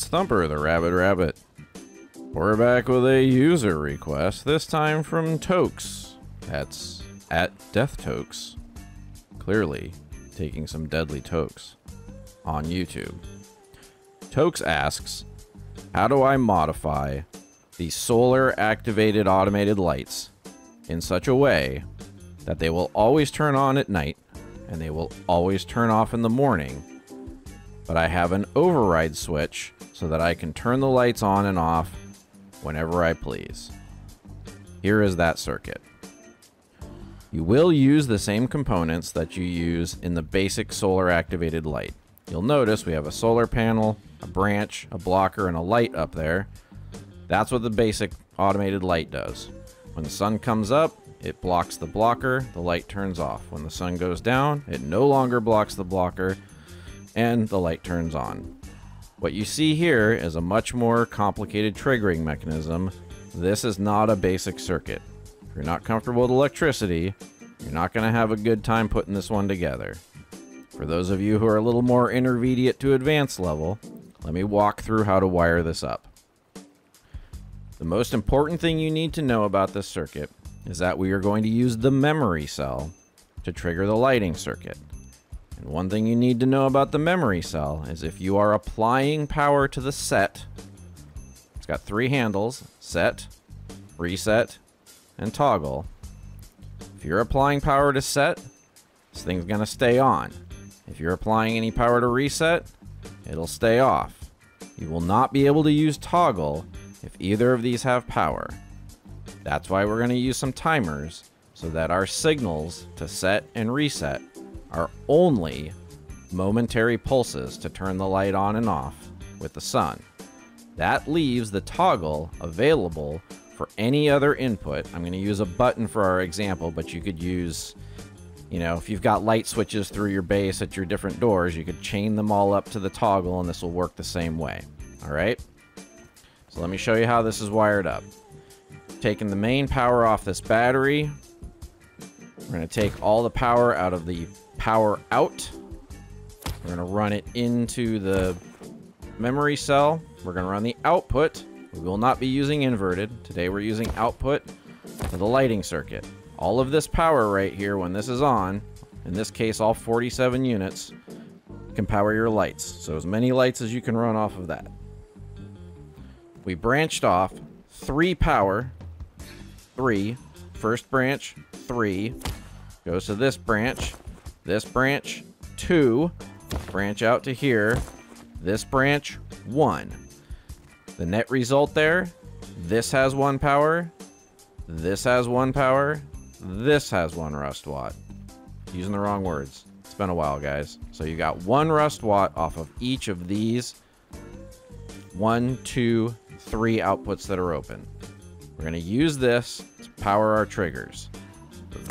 it's Thumper the Rabid Rabbit. We're back with a user request, this time from Tokes. That's at Death Tokes. Clearly taking some deadly tokes on YouTube. Tokes asks, How do I modify the solar activated automated lights in such a way that they will always turn on at night and they will always turn off in the morning? But I have an override switch so that I can turn the lights on and off whenever I please. Here is that circuit. You will use the same components that you use in the basic solar activated light. You'll notice we have a solar panel, a branch, a blocker, and a light up there. That's what the basic automated light does. When the sun comes up, it blocks the blocker, the light turns off. When the sun goes down, it no longer blocks the blocker, and the light turns on. What you see here is a much more complicated triggering mechanism. This is not a basic circuit. If you're not comfortable with electricity, you're not going to have a good time putting this one together. For those of you who are a little more intermediate to advanced level, let me walk through how to wire this up. The most important thing you need to know about this circuit is that we are going to use the memory cell to trigger the lighting circuit. One thing you need to know about the memory cell is if you are applying power to the set, it's got three handles, set, reset, and toggle. If you're applying power to set, this thing's gonna stay on. If you're applying any power to reset, it'll stay off. You will not be able to use toggle if either of these have power. That's why we're gonna use some timers so that our signals to set and reset are only momentary pulses to turn the light on and off with the sun. That leaves the toggle available for any other input. I'm going to use a button for our example, but you could use, you know, if you've got light switches through your base at your different doors, you could chain them all up to the toggle and this will work the same way. All right? So let me show you how this is wired up. Taking the main power off this battery. We're going to take all the power out of the power out. We're going to run it into the memory cell. We're going to run the output. We will not be using inverted. Today we're using output to the lighting circuit. All of this power right here, when this is on, in this case all 47 units, can power your lights. So as many lights as you can run off of that. We branched off three power, three, first branch, three, goes to this branch, this branch, two, branch out to here, this branch, one. The net result there, this has one power, this has one power, this has one rust watt. Using the wrong words. It's been a while, guys. So you got one rust watt off of each of these one, two, three outputs that are open. We're going to use this to power our triggers.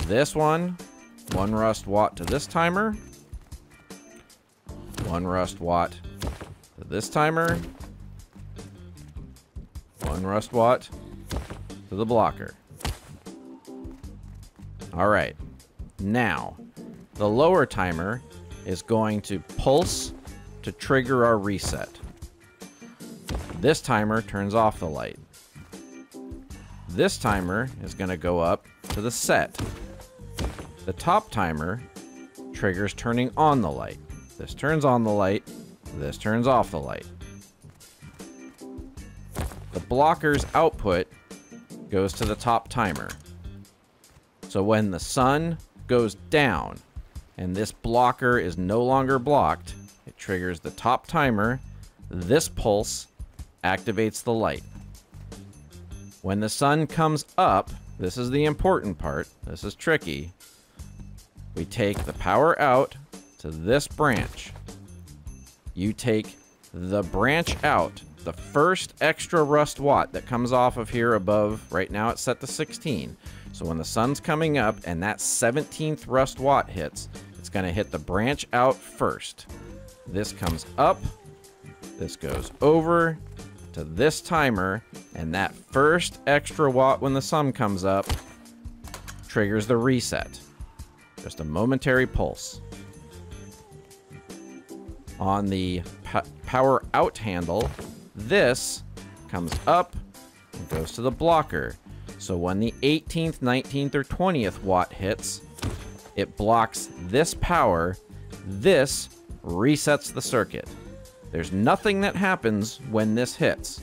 This one, one rust watt to this timer. One rust watt to this timer. One rust watt to the blocker. Alright. Now, the lower timer is going to pulse to trigger our reset. This timer turns off the light. This timer is going to go up to the set. The top timer triggers turning on the light. This turns on the light. This turns off the light. The blocker's output goes to the top timer. So when the sun goes down and this blocker is no longer blocked, it triggers the top timer. This pulse activates the light. When the sun comes up, this is the important part. This is tricky. We take the power out to this branch. You take the branch out, the first extra rust watt that comes off of here above, right now it's set to 16. So when the sun's coming up and that 17th rust watt hits, it's going to hit the branch out first. This comes up, this goes over to this timer, and that first extra watt when the sun comes up triggers the reset. Just a momentary pulse. On the power out handle, This comes up and goes to the blocker. So when the 18th, 19th, or 20th watt hits, it blocks this power. This resets the circuit. There's nothing that happens when this hits.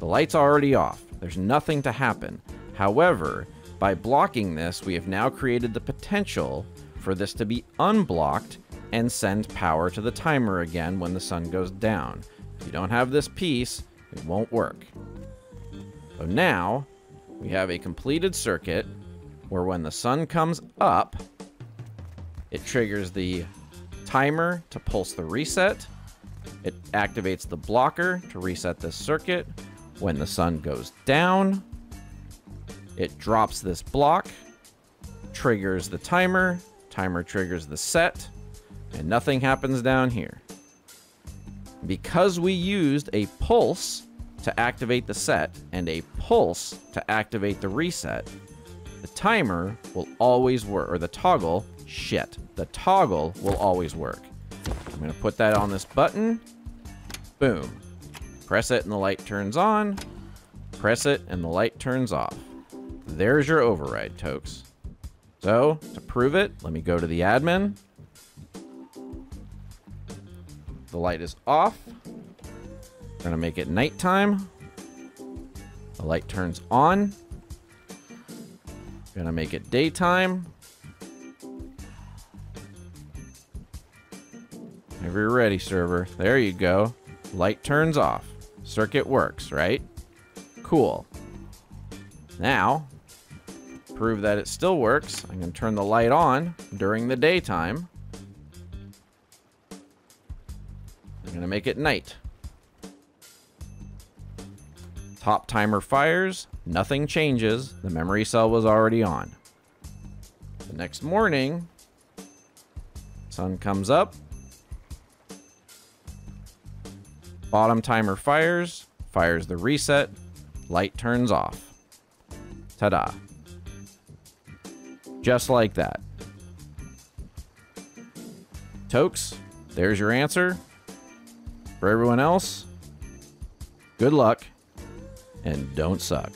The light's already off. There's nothing to happen. However, by blocking this, we have now created the potential for this to be unblocked and send power to the timer again when the sun goes down. If you don't have this piece, it won't work. So now, we have a completed circuit where when the sun comes up, it triggers the timer to pulse the reset. It activates the blocker to reset this circuit. When the sun goes down, it drops this block, triggers the timer, timer triggers the set, and nothing happens down here. Because we used a pulse to activate the set and a pulse to activate the reset, the timer will always work, or the toggle, shit, the toggle will always work. I'm to put that on this button. Boom. Press it and the light turns on. Press it and the light turns off. There's your override, Tokes. So, to prove it, let me go to the admin. The light is off. Going to make it nighttime. The light turns on. Gonna make it daytime. Whenever you're ready, server. There you go. Light turns off. Circuit works, right? Cool. Now, prove that it still works, I'm going to turn the light on during the daytime. I'm going to make it night. Top timer fires, nothing changes. The memory cell was already on. The next morning, sun comes up. Bottom timer fires, fires the reset, light turns off. Ta-da. Just like that. Tokes, there's your answer. For everyone else, good luck and don't suck.